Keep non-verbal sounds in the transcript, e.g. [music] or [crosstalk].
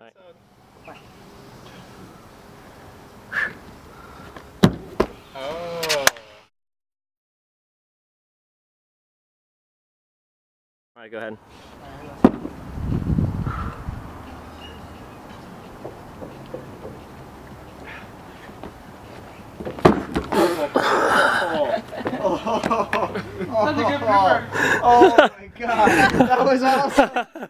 Right. Oh. All right, go ahead. [laughs] Oh, oh, oh. Oh my god, that was awesome. [laughs]